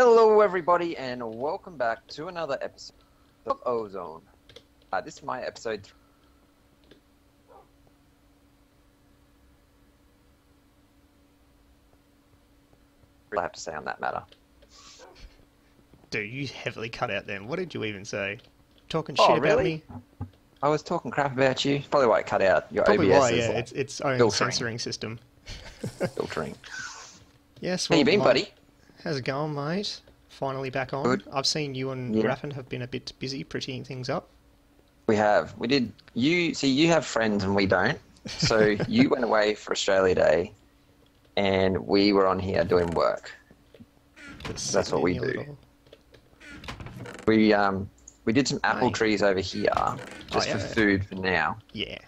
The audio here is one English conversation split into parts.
Hello, everybody, and welcome back to another episode of Ozone. Uh, this is my episode. Th- I have to say on that matter. Dude, you heavily cut out then. What did you even say? Talking Oh, shit about me? I was talking crap about you. Probably why it cut out your Probably OBS why, yeah. like It's its own filtering. censoring system. filtering. Yes, How you been, my- buddy? How's it going, mate? Finally back on. Good. I've seen you and Yeah. Raffin have been a bit busy prettying things up. We have. We did. You see, you have friends and we don't. So you went away for Australia Day, and we were on here doing work. That's That's what we do. little- We um we did some apple trees over here just Oh, for yeah. food for now. Yeah.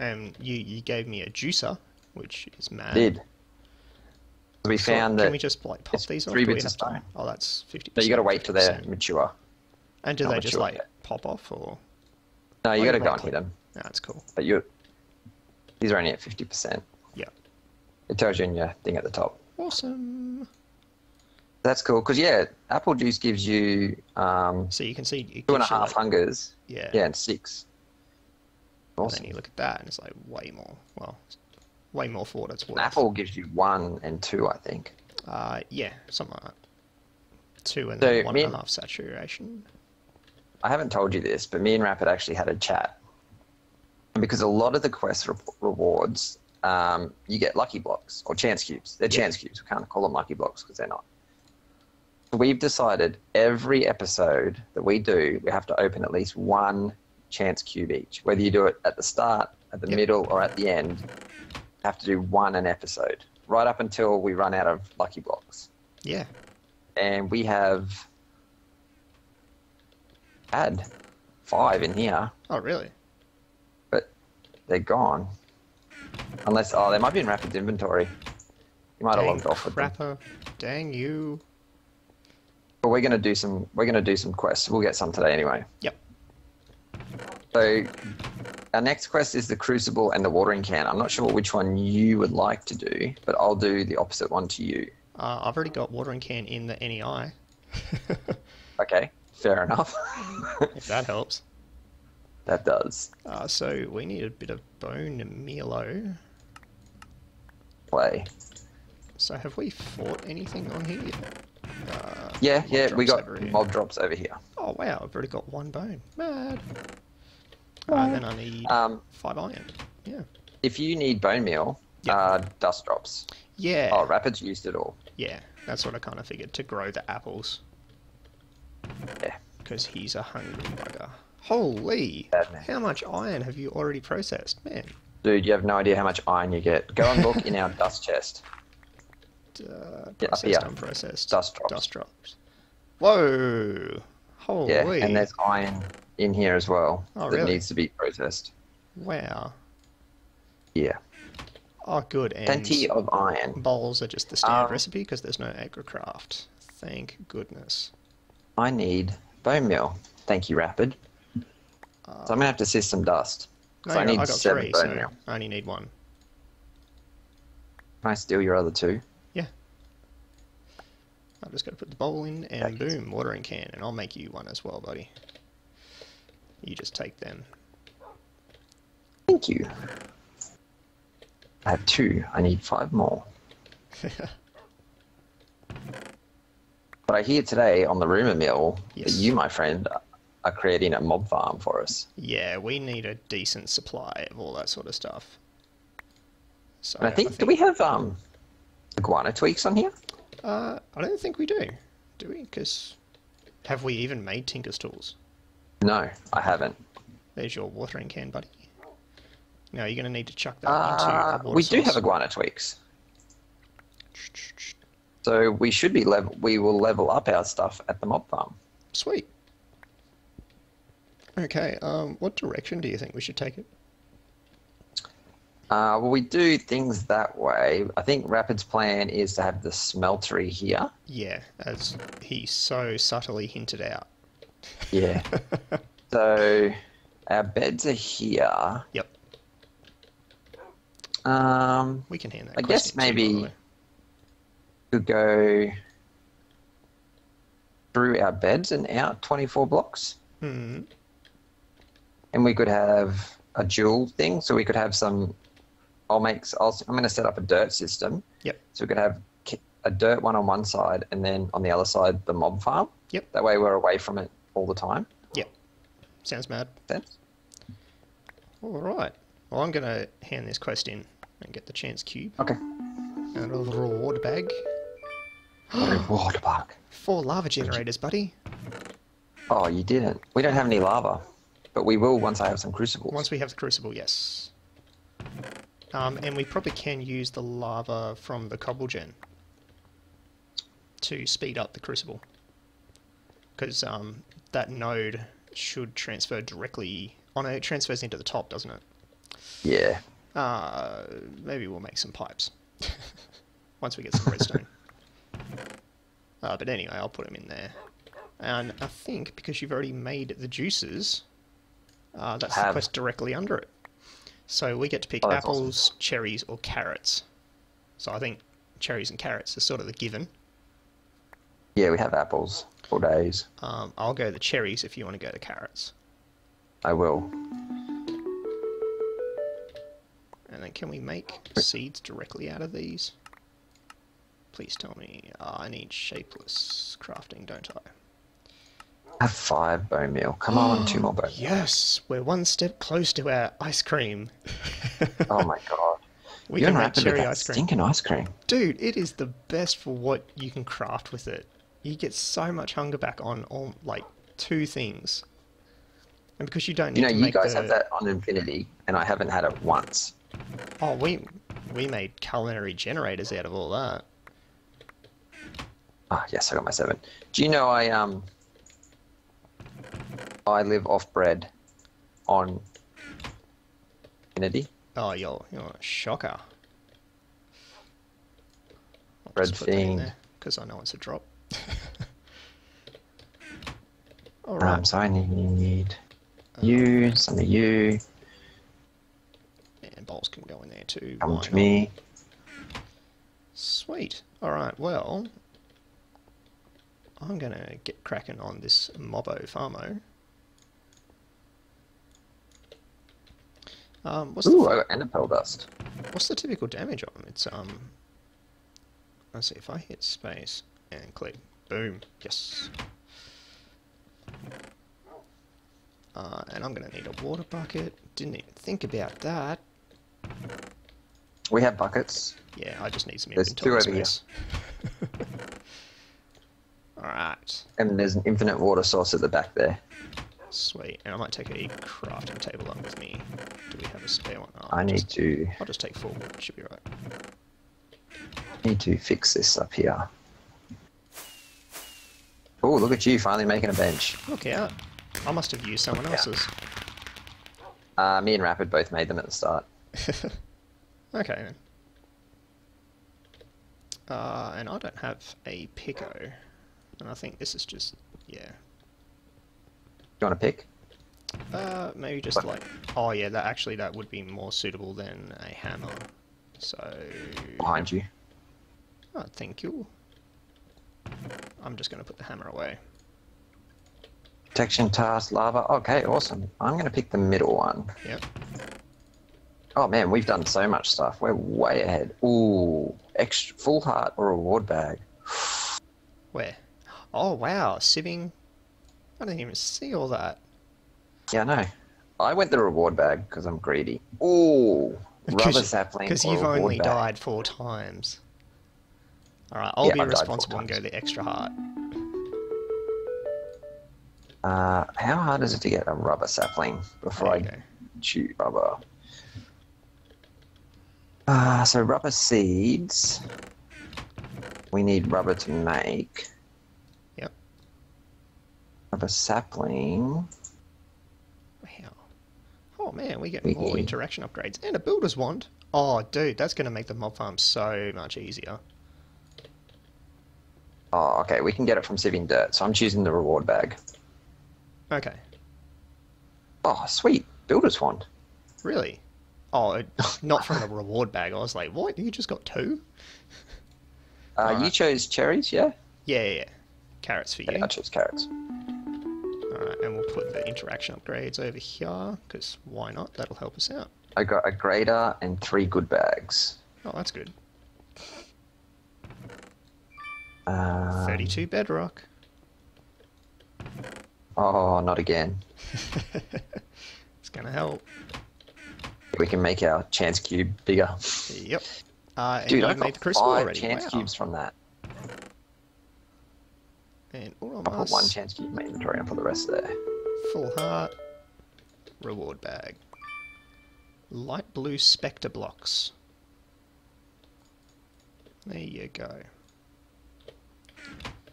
Um, you, you gave me a juicer, which is mad. Did we So found Can we just like pop these off? three bits of to- stone. Oh, that's 50%. no, you got to wait till they're mature. And do not they just like yet. pop off or? No, you got to go and hit them. No, that's cool. But you these are only at fifty percent. Yeah. It tells you in your thing at the top. Awesome. That's cool because yeah, apple juice gives you um, So you can see it two and a you, half like- hungers. Yeah. Yeah, and six. And Awesome. then you look at that and it's like way more. Well, way more for what it's worth. Apple gives you one and two, I think. Uh, yeah, something like that. Two and So, then one me and a half saturation. I haven't told you this, but me and Rapid actually had a chat. Because a lot of the quest re- rewards, um, you get lucky blocks or chance cubes. They're Yeah. chance cubes. We can't call them lucky blocks because they're not. We've decided every episode that we do, we have to open at least one chance cube each. Whether you do it at the start, at the Yep. middle, or at the end, have to do one an episode, right up until we run out of lucky blocks. Yeah. And we have had five in here Oh, really? but they're gone. Unless, oh, they might be in Rapid's inventory. You might have Dang logged off with them. crapper. Dang you. But we're gonna do some. We're gonna do some quests. We'll get some today anyway. Yep. So, our next quest is the Crucible and the Watering Can. I'm not sure which one you would like to do, but I'll do the opposite one to you. Uh, I've already got watering can in the NEI. Okay, fair enough. if that helps. that does Uh, so we need a bit of bone mealo. play. So have we fought anything on here yet? Uh, Yeah, yeah, we got here. mob drops over here. Oh wow, I've already got one bone. Mad. Uh, then I need Um, five iron. Yeah. if you need bone meal, Yeah. uh, dust drops. Yeah. Oh, Rapid's used it all. Yeah, that's what I kind of figured to grow the apples. Yeah. Because he's a hungry bugger. Holy! How much iron have you already processed, man? Dude, you have no idea how much iron you get. Go and look in our dust chest. Uh, Yeah, up processed, here. unprocessed. Dust drops. Dust drops. Whoa! Holy! Yeah, and there's iron in here as well Oh, that really? needs to be processed. Wow. Yeah, Oh, good. And plenty of iron. bowls are just the standard Um, recipe because there's no agricraft. Thank goodness. I need bone meal. Thank you, Rapid. Uh, So I'm gonna have to sift some dust. no, I need I got seven three, bone so meal. I only need one. Can I steal your other two? Yeah. I've just to put the bowl in and Okay. boom, watering can, and I'll make you one as well, buddy. You just take them. Thank you. I have two. I need five more. But I hear today on the rumor mill Yes. that you, my friend, are creating a mob farm for us. yeah, we need a decent supply of all that sort of stuff. So And I think, do we have um, iguana tweaks on here? Uh, I don't think we do. Do we? Because have we even made Tinker's tools? No, I haven't. There's your watering can, buddy. Now you're going to need to chuck that into Uh, water we do source. have iguana tweaks, so we should be level. We will level up our stuff at the mob farm. Sweet. Okay. Um, what direction do you think we should take it? Uh, well, we do things that way. I think Rapid's plan is to have the smeltery here. Yeah, as he so subtly hinted out. Yeah. so our beds are here. Yep. Um, We can hand that. I guess in too, by the maybe- way. could go. through our beds and out 24 blocks. Hmm. And we could have a dual thing. So we could have some. I'll make. I'll, I'm going to set up a dirt system. Yep. So we could have a dirt one on one side and then on the other side the mob farm. Yep. That way we're away from it all the time. Yep. Sounds mad. Sense? All right. Well, I'm going to hand this quest in and get the chance cube Okay. and a reward bag. Reward bag. Four lava generators, buddy. Oh, you didn't. We don't have any lava, but we will once I have some crucibles. Once we have the crucible, yes. Um, and we probably can use the lava from the cobble gen to speed up the crucible. Because um, that node should transfer directly... Oh no, it transfers into the top, doesn't it? Yeah. Uh, maybe we'll make some pipes. Once we get some redstone. Uh, but anyway, I'll put them in there. And I think because you've already made the juices, uh, that's the quest directly under it. So we get to pick Oh, that's awesome. apples, cherries, or carrots. So I think cherries and carrots are sort of the given. Yeah, we have apples for days. Um, I'll go the cherries if you want to go the carrots. I will. And then can we make seeds directly out of these? Please tell me. Ah, I need shapeless crafting, don't I? I have five bone meal. Come on, two more bone. meal. Yes, we're one step close to our ice cream. Oh my god. we You're can make cherry ice cream. stinking ice cream. Dude, it is the best for what you can craft with it. You get so much hunger back on all like two things. And because you don't need You know, you guys the have that on Infinity, and I haven't had it once. Oh, we we made culinary generators out of all that. Ah, yes, I got my seven. Do you know I um I live off bread on Infinity? Oh, you're you're a shocker. I'll Bread fiend. because I know it's a drop. All right. Um, so I need you, some of you, and bolts can go in there too. come why to not? me. Sweet. All right. Well, I'm gonna get cracking on this Mobo Farmo. Um, what's Ooh, the I got Enderpearl dust. what's the typical damage on? It's um. Let's see if I hit space and click. Boom. Yes. Uh, and I'm gonna need a water bucket. Didn't even think about that. We have buckets. Yeah, I just need some There's two inventory over here. space. Alright, And there's an infinite water source at the back there. sweet. And I might take a crafting table up with me. Do we have a spare one? Oh, I need just, to I'll just take four should be right. need to fix this up here. Oh, look at you finally making a bench. Look out. I must have used someone else's. Uh, me and Rapid both made them at the start. Okay then. Uh, and I don't have a pico. And I think this is just, yeah. Do You want a pick? Uh, maybe just What? like, oh yeah, that actually that would be more suitable than a hammer. So, Behind you. oh, thank you. I'm just gonna put the hammer away. Protection task, lava. Okay, awesome. I'm going to pick the middle one. Yep. Oh man, we've done so much stuff. We're way ahead. Ooh, extra full heart or reward bag. Where? Oh wow, sieving. I didn't even see all that. Yeah, I know. I went the reward bag because I'm greedy. Ooh, rubber sapling. Because you've only bag. died four times. Alright, I'll Yeah, be I've responsible and go the extra heart. Uh, how hard is it to get a rubber sapling before I go. shoot rubber? Uh, so rubber seeds. We need rubber to make. Yep. Rubber sapling. Wow. Oh man, we get We- more interaction upgrades and a builder's wand. Oh dude, that's gonna make the mob farm so much easier. Oh, okay. We can get it from sieving dirt. So I'm choosing the reward bag. Okay. Oh, sweet. Builder's wand. Really? Oh, not from the reward bag. I was like, what? You just got two? Uh, You Alright. chose cherries, yeah? Yeah, yeah, yeah. Carrots for you. Yeah, I choose carrots. Alright, and we'll put the interaction upgrades over here, because why not? That'll help us out. I got a grater and three good bags. Oh, that's good. Um, 32 bedrock. Oh, not again. it's gonna help. We can make our chance cube bigger. Yep. Uh, Dude, I made got five already. chance wow. cubes from that. And I put one chance cube in my inventory and put the rest there. full heart, reward bag. Light blue spectre blocks. There you go.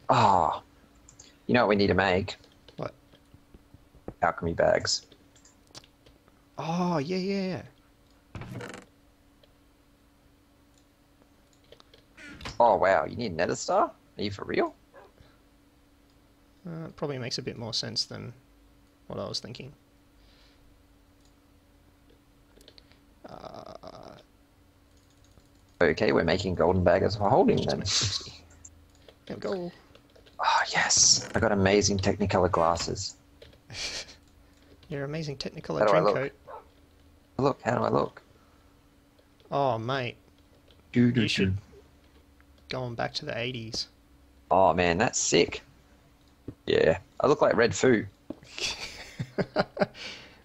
Ah, you know what we need to make? What? Alchemy bags. Oh, yeah, yeah, yeah. Oh wow, you need nether star? Are you for real? Uh, probably makes a bit more sense than what I was thinking. Uh, Okay, we're making golden baggers for holding them. Make 60. Go. Oh yes, I got amazing Technicolor glasses. Your amazing Technicolor How do I look? coat. Look, how do I look? Oh, mate, Do, do, you should going back to the 80s. Oh man, that's sick. Yeah, I look like Redfoo.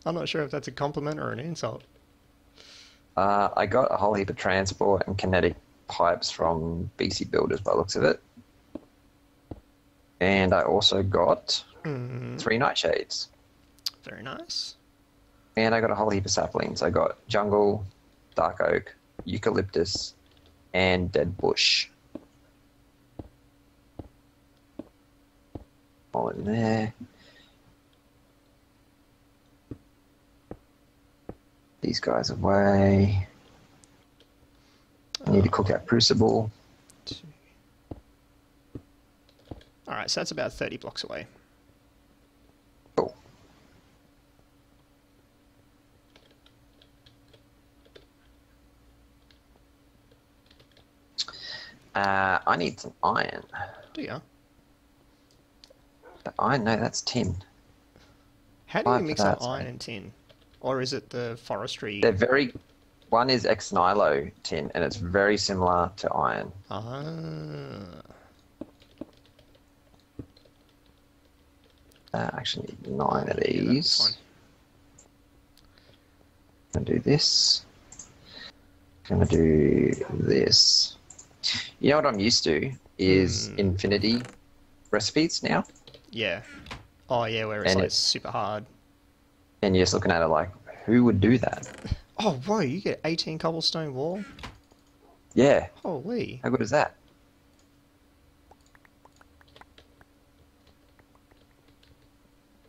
I'm not sure if that's a compliment or an insult. Uh, I got a whole heap of transport and kinetic pipes from BC Builders by the looks of it. And I also got Mm, three nightshades. very nice. And I got a whole heap of saplings. I got jungle, dark oak, eucalyptus, and dead bush. All in there. These guys away. I need to cook that crucible. Two. Alright, so that's about 30 blocks away. Cool. Uh, I need some iron. Do you? But iron, no, that's tin. How do you Five for mix up iron so- and tin? Or is it the forestry? They're very. One is ex nihilo tin, and it's very similar to iron. Ah. Uh, actually, need nine of Yeah, these. fine. Gonna do this. Gonna do this. You know what I'm used to is Hmm. infinity recipes now, Yeah. Oh yeah, where it's And like it- super hard. and you're just looking at it like, who would do that? Oh whoa, you get 18 cobblestone wall? Yeah, Holy. how good is that?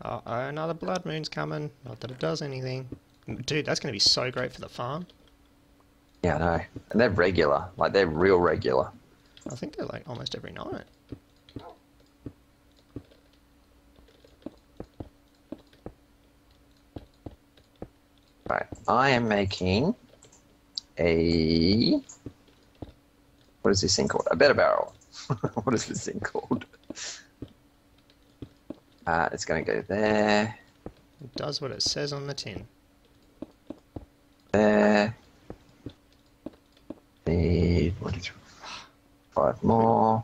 Uh oh, another blood moon's coming. Not that it does anything. Dude, that's gonna be so great for the farm. Yeah, I know. And they're regular, like they're real regular. I think they're like almost every night. Right, I am making a. What is this thing called? A better barrel. what is this thing called? Uh, it's going to go there, It does what it says on the tin. there. Need one, two, five more.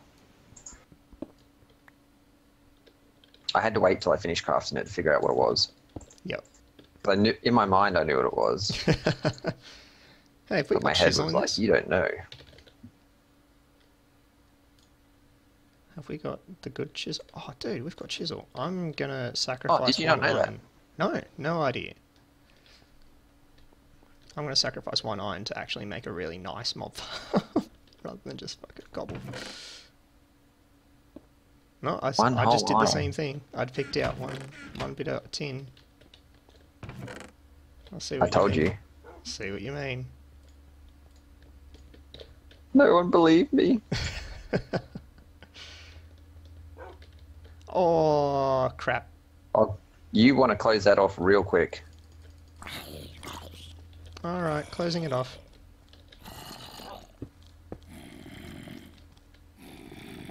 I had to wait till I finished crafting it to figure out what it was. Yep. But I knew in my mind I knew what it was, hey, if we but my head was like, this, "You don't know." Have we got the good chisel? Oh, dude, we've got chisel. I'm gonna oh, sacrifice. Oh, did you not one know that? No, no idea. I'm gonna sacrifice one iron to actually make a really nice mob farm, rather than just fucking gobble. No, I, s- One I just whole did the same thing. I'd picked out one one bit of tin. I'll see what I told mean. you. See what you mean. No one believed me. Oh crap! Oh, you want to close that off real quick. All right, closing it off.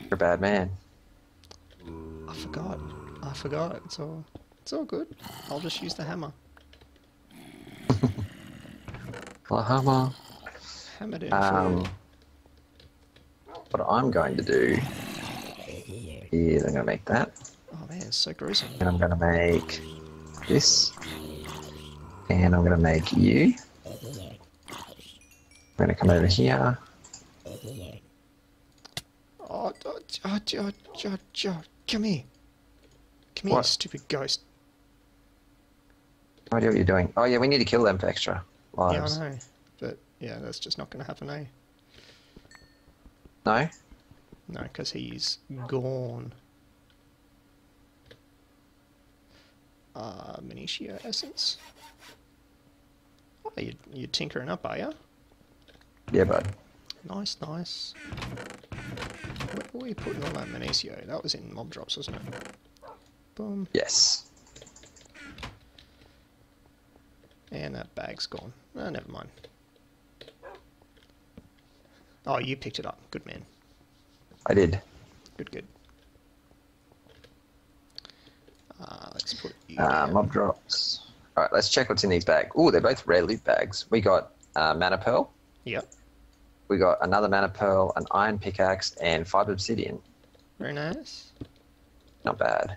You're a bad man. I forgot. I forgot. It's all. It's all good. I'll just use the hammer. Lahama. Hammer it in Um, what I'm going to do is I'm going to make that, Oh man, it's so gruesome. and I'm going to make this, and I'm going to make you. I'm going to come over here. Oh, oh, oh, oh, oh, oh, come here. Come here, What? stupid ghost. No idea what you're doing. Oh yeah, we need to kill them for extra lives. Yeah. I know. But yeah, that's just not going to happen, eh? no? No, because he's gone. Uh, Minicio Essence. Oh, you, you're tinkering up, are you? Yeah, bud. Nice, nice. Where were we putting all that Minitio? That was in mob drops, wasn't it? Boom. Yes. And that bag's gone. Oh, never mind. Oh, you picked it up. Good man. I did. Good, good. Uh, let's put you Uh, mob drops. All right, let's check what's in these bags. Oh, they're both rare loot bags. We got uh, mana pearl. Yep. We got another mana pearl, an iron pickaxe, and five obsidian. Very nice. Not bad.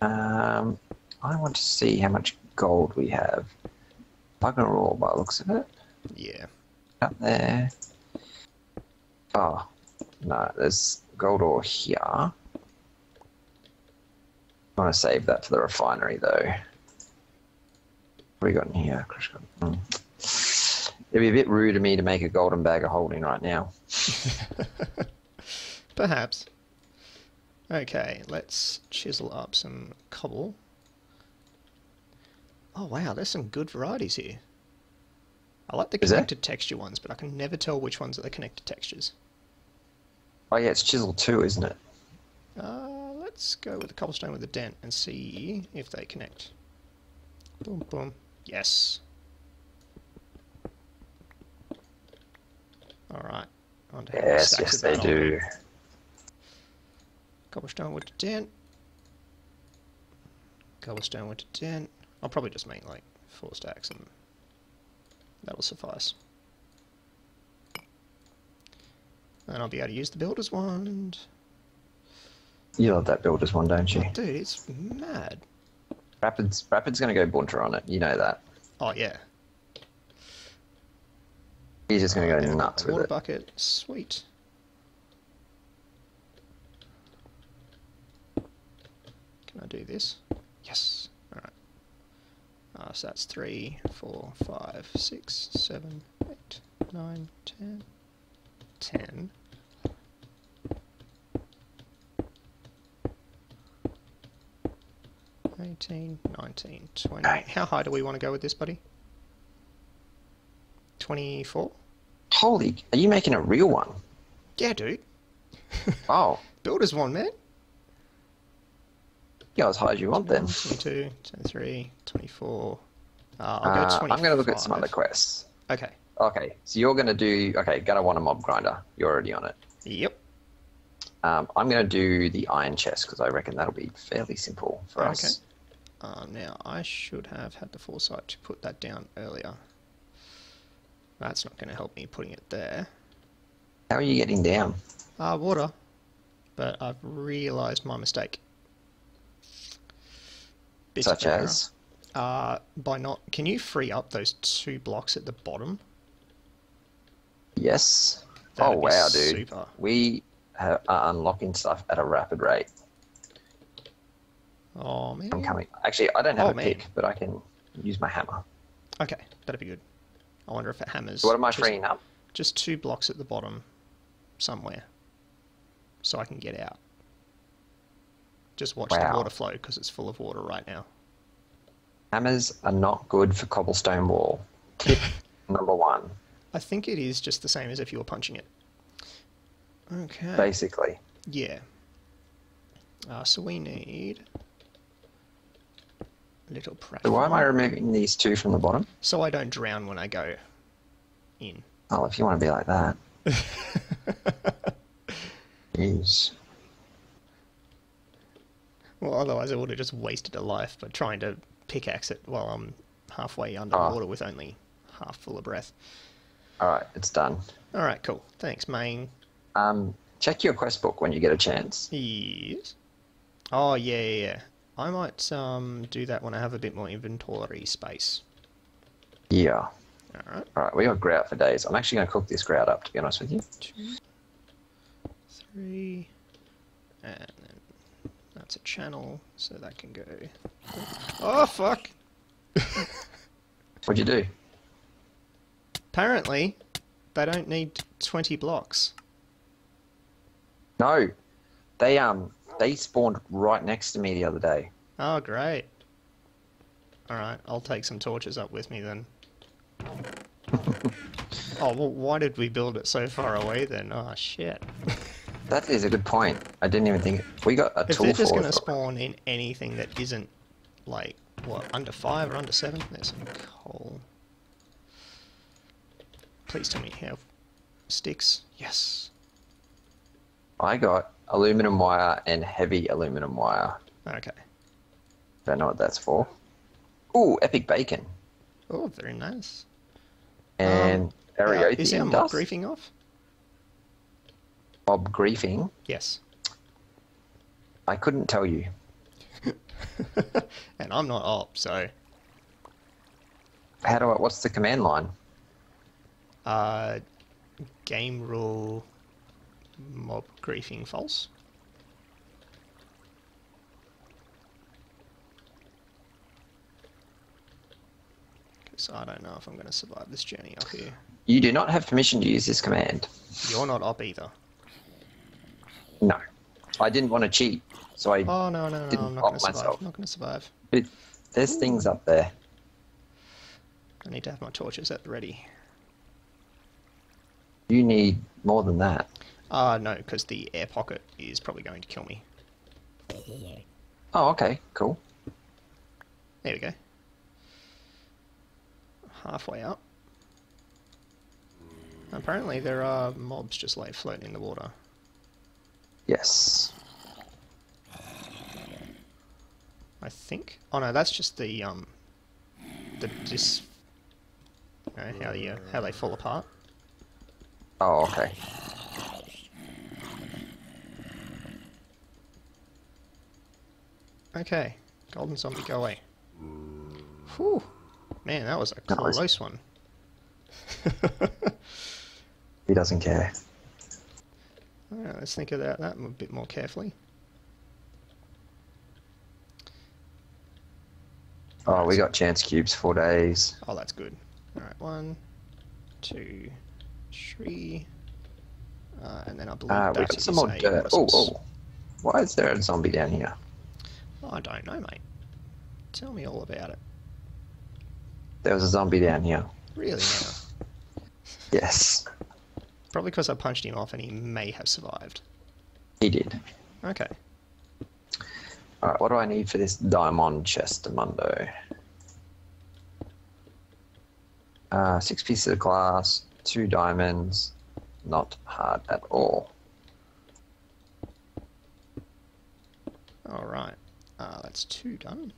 Um, I want to see how much gold we have. Bugger all by the looks of it. Yeah. Up there. Oh, no, there's gold ore here. I want to save that for the refinery though. What have we got in here? Hmm. It'd be a bit rude of me to make a golden bag of holding right now. Perhaps. Okay, let's chisel up some cobble. Oh wow, there's some good varieties here. I like the Is there? connected texture ones, but I can never tell which ones are the connected textures. Oh yeah, it's chisel too, isn't it? Uh, let's go with the cobblestone with a dent and see if they connect. Boom, boom. Yes. Alright. On to how many Yes, yes they do. Cobblestone with a dent. Cobblestone with a dent. I'll probably just make like four stacks and that'll suffice. And I'll be able to use the builder's wand. You love that builder's one, don't you? Dude, it's mad. Rapid's Rapid's gonna go bunter on it. You know that. Oh yeah. He's just gonna Oh, go yeah, nuts with water it. bucket, sweet. Can I do this? Yes. Uh, so that's three, four, five, six, seven, eight, nine, ten. Ten. Eighteen, nineteen, twenty. Nine. How high do we want to go with this, buddy? Twenty-four? Holy, are you making a real one? Yeah, dude. Oh, Builders one, man. Yeah, as high as you want then. 22, 23, 24. Uh, I'll Uh, go 25. I'm gonna look at some other quests. Okay. Okay, so you're gonna do. Okay, gonna want a mob grinder. You're already on it. Yep. Um, I'm gonna do the iron chest because I reckon that'll be fairly simple for Okay. us. Um, now, I should have had the foresight to put that down earlier. That's not going to help me putting it there. How are you getting down? Ah, water. But I've realised my mistake. Bit Such as? Uh, by not... Can you free up those two blocks at the bottom? Yes. That'd oh wow, dude. super. We are unlocking stuff at a rapid rate. Oh, man. I'm coming. Actually, I don't have Oh, a man. pick, but I can use my hammer. Okay, that'd be good. I wonder if it hammers. What am I just, freeing up? Just two blocks at the bottom, somewhere, so I can get out. Just watch the water flow because it's full of water right now. Hammers are not good for cobblestone wall. Tip number one, I think it is just the same as if you were punching it. Okay. basically. Yeah. Uh, so we need a little pressure. So why am I removing these two from the bottom? So I don't drown when I go in. Oh, if you want to be like that. Jeez. Well, otherwise I would have just wasted a life by trying to pickaxe it while I'm halfway underwater with only half full of breath. All right, it's done. All right, cool. Thanks, main. Um, check your quest book when you get a chance. Yes. Oh yeah, yeah, yeah. I might um do that when I have a bit more inventory space. Yeah. All right. All right, we got grout for days. I'm actually going to cook this grout up, to be honest with you. Two, three, and then a channel, so that can go. Oh fuck! What'd you do? Apparently, they don't need twenty blocks. No, they um they spawned right next to me the other day. Oh great. All right, I'll take some torches up with me then. oh well, why did we build it so far away then? Oh shit. That is a good point. I didn't even think we got a If tool they're just going to spawn in anything that isn't, like, what, under 5 or under 7? There's some coal. Please tell me you have sticks. Yes. I got aluminum wire and heavy aluminum wire. Okay. Don't know what that's for. Ooh, epic bacon Oh, very nice. and Uh, is our mob dust. griefing off? Mob griefing. Yes. I couldn't tell you. and I'm not op, so How do I? What's the command line? uh, game rule mob griefing false. Because I don't know if I'm going to survive this journey up here. You do not have permission to use this command. You're not op either. No, I didn't want to cheat, so I. Oh no no no! Didn't I'm not going to survive. myself. I'm not going to survive. But there's things up there. I need to have my torches at the ready. You need more than that. Uh no, because the air pocket is probably going to kill me. Oh, okay, cool. There we go. Halfway up. Apparently there are mobs just like floating in the water. Yes. I think. Oh no, that's just the um, the dis. You know, how you how they fall apart. Oh, okay. Okay, golden zombie, go away. Whew, man, that was a That was- close one. He doesn't care. Alright, let's think about that a bit more carefully. Oh, we got chance cubes for days. Oh, that's good. Alright, one, two, three. Uh, and then I believe we that got is some more dirt. Oh, oh. Why is there a zombie down here? I don't know, mate. Tell me all about it. There was a zombie down here. Really now. Yes, Probably because I punched him off and he may have survived. he did. Okay. All right, what do I need for this diamond chest, Mundo? Uh, six pieces of glass, two diamonds. Not hard at all. Alright. Uh, that's two done.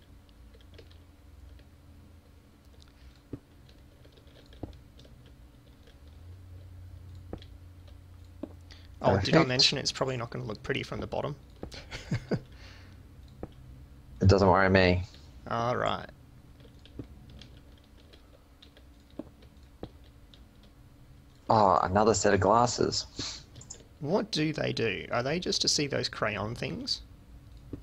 Oh, did I mention it's probably not going to look pretty from the bottom? It doesn't worry me. Alright. Oh, another set of glasses. What do they do? Are they just to see those crayon things?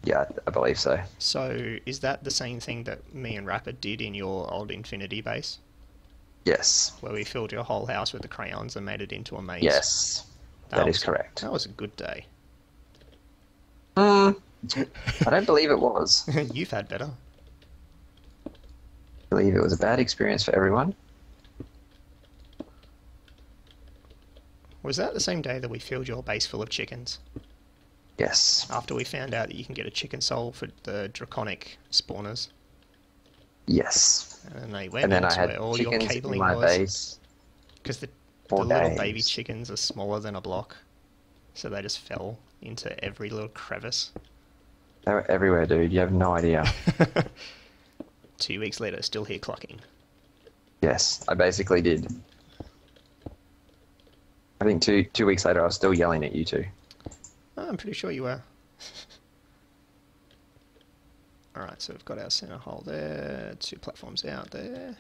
Yeah, I believe so. So, is that the same thing that me and Rapid did in your old Infinity base? Yes. Where we filled your whole house with the crayons and made it into a maze? Yes. That is was- correct. That was a good day. Hmm. I don't believe it was. You've had better. I believe it was a bad experience for everyone. Was that the same day that we filled your base full of chickens? Yes. After we found out that you can get a chicken soul for the draconic spawners, Yes. and they went And then I into had where all your chickens in cabling my was base. because the Four the little baby chickens are smaller than a block, so they just fell into every little crevice. They were everywhere, dude. You have no idea. Two weeks later, still here clucking. yes, I basically did. I think two two weeks later, I was still yelling at you two. Oh, I'm pretty sure you were. Alright, so we've got our center hole there, two platforms out there.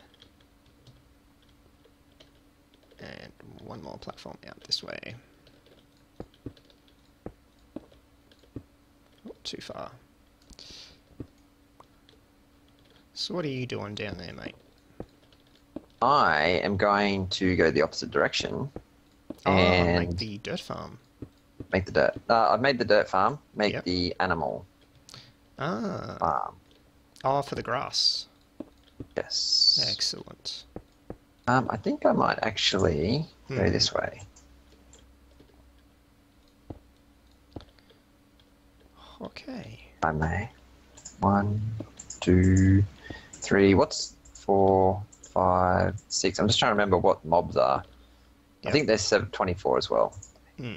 And one more platform out this way. Oh, too far. So what are you doing down there, mate? I am going to go the opposite direction Oh, and make the dirt farm. make the dirt. Uh, I've made the dirt farm. Make Yep. the animal Ah, farm. oh, for the grass. Yes. Excellent. Um, I think I might actually go Hmm. this way. Okay. I may. One, two, three. What's four, five, six? I'm just trying to remember what mobs are. I think there's seven, 24 as well. Hmm.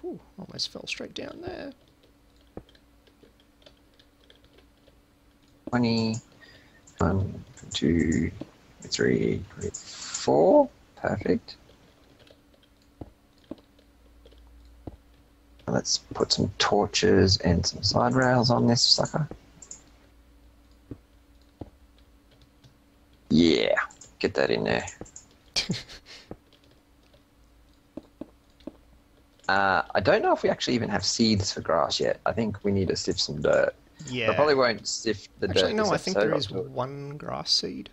Whew, almost fell straight down there. 20, one, two, three, four. Perfect. Let's put some torches and some side rails on this sucker. Yeah, get that in there. Uh, I don't know if we actually even have seeds for grass yet. I think we need to sift some dirt. Yeah. I probably won't sift the dirt. Actually, no. I think there is one grass seed.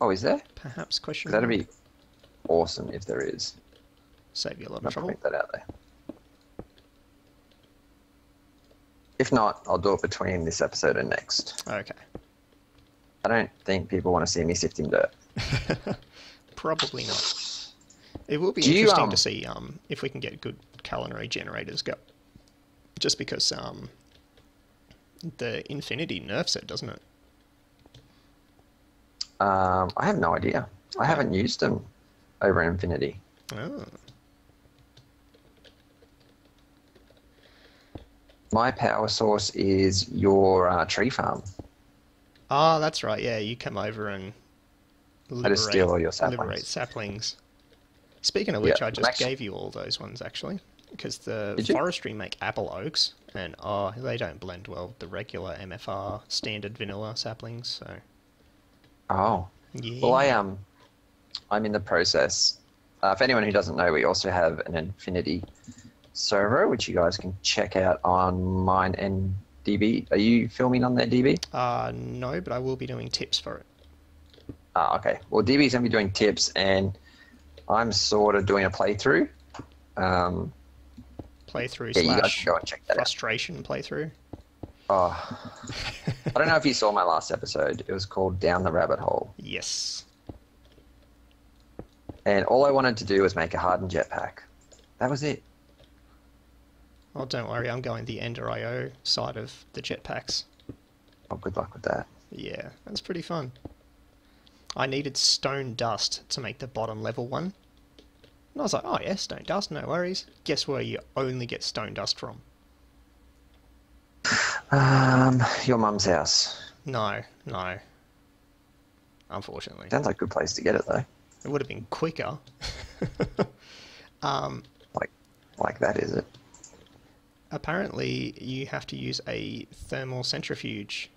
Oh, is there? Perhaps question. That'd be awesome if there is. save you a lot I'll of trouble. that out there. If not, I'll do it between this episode and next. Okay. I don't think people want to see me sifting dirt. Probably not. It will be Do you, interesting um, to see um, if we can get good culinary generators go. Just because um, the Infinity nerfs it, doesn't it? Um, I have no idea. I haven't used them over Infinity. Oh. My power source is your uh, tree farm. Ah, that's right. Yeah, you come over and liberate, I just steal all your saplings. Liberate saplings. Speaking of which, Yeah, I just gave you all those ones actually, because the forestry make apple oaks, and oh, they don't blend well with the regular MFR standard vanilla saplings. So Oh, yeah. well, I um, I'm in the process. Uh, for anyone who doesn't know, we also have an Infinity server, which you guys can check out on mine and DB. Are you filming on their DB? Uh, no, but I will be doing tips for it. Ah, okay. Well, DB's gonna be doing tips, and I'm sort of doing a playthrough. Um, Playthrough yeah, slash go and check that out. frustration playthrough. Oh, I don't know if you saw my last episode. It was called Down the Rabbit Hole, Yes. and all I wanted to do was make a hardened jetpack. That was it. Oh, don't worry, I'm going the Ender IO side of the jetpacks. Oh, good luck with that. Yeah, that's pretty fun. I needed stone dust to make the bottom level one. And I was like, oh yeah, stone dust, no worries. Guess where you only get stone dust from? Um, your mum's house. No, no. Unfortunately. Sounds like a good place to get it though. It would have been quicker. um, Like, like that is it? apparently, you have to use a thermal centrifuge.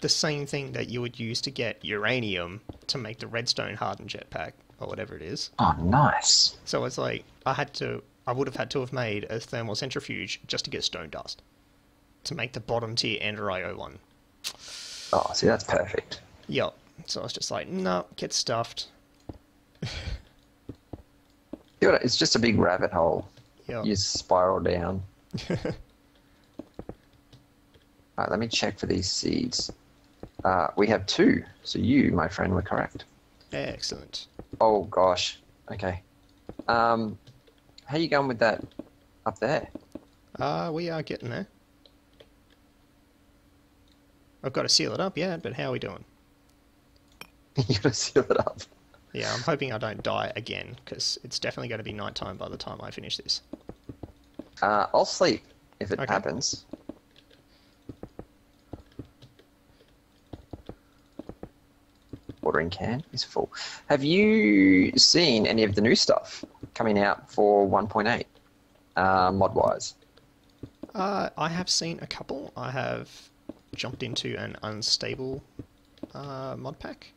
The same thing that you would use to get uranium to make the redstone hardened jetpack, or whatever it is. Oh, nice. So it's like I had to, I would have had to have made a thermal centrifuge just to get stone dust to make the bottom tier Ender IO one. Oh, see, that's perfect. Yup. So I was just like, no, get stuffed. It's just a big rabbit hole. Yup. You spiral down. All right, let me check for these seeds. Uh, we have two, so you, my friend, were correct. Excellent. Oh gosh. Okay. Um, how you going with that up there? Uh, we are getting there. I've got to seal it up yet, but how are we doing? you gotta seal it up. Yeah, I'm hoping I don't die again because it's definitely going to be nighttime by the time I finish this. Uh, I'll sleep if it Okay. happens. Watering can is full. Have you seen any of the new stuff coming out for 1.8 uh, mod wise? Uh, I have seen a couple. I have jumped into an unstable uh, mod pack.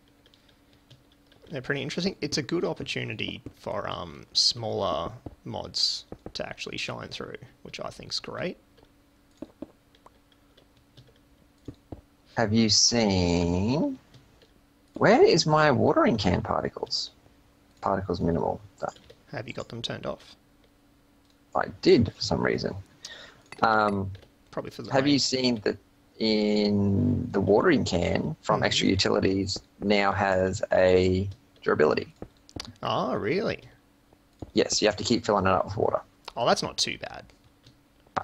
They're pretty interesting. It's a good opportunity for um, smaller mods to actually shine through, which I think's great. Have you seen? Where is my watering can particles? Particles minimal. Have you got them turned off? I did for some reason. Um, Probably for the Have rain. you seen that in the watering can from Mhm. Extra Utilities now has a durability? Oh, really? Yes, you have to keep filling it up with water. Oh, that's not too bad.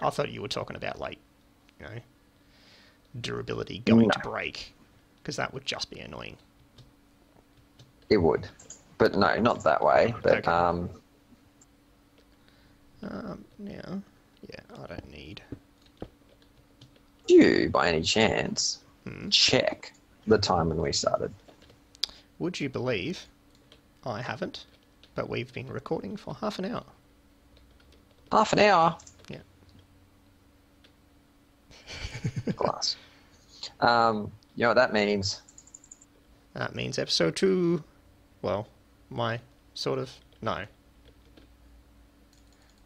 I thought you were talking about like, you know, durability going to break, because that would just be annoying. It would, but no, not that way. But Okay. um, Um, yeah, yeah, I don't need. you by any chance Hmm. check the time when we started? Would you believe I haven't? But we've been recording for half an hour. Half an hour. Yeah. Glass. Um, you know what that means? That means episode two. Well, my sort of no.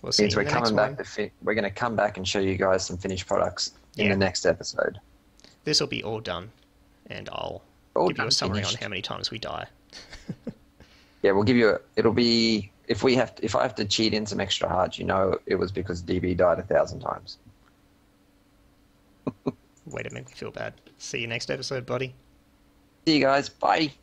We'll see you we're in coming back to fi- we're going to come back and show you guys some finished products in Yeah. the next episode. This will be all done, and I'll All give you a summary finished. on how many times we die. Yeah, we'll give you. A, it'll be if we have to, if I have to cheat in some extra hearts, you know it was because DB died a thousand times. Way to make me feel bad. See you next episode, buddy. See you guys. Bye.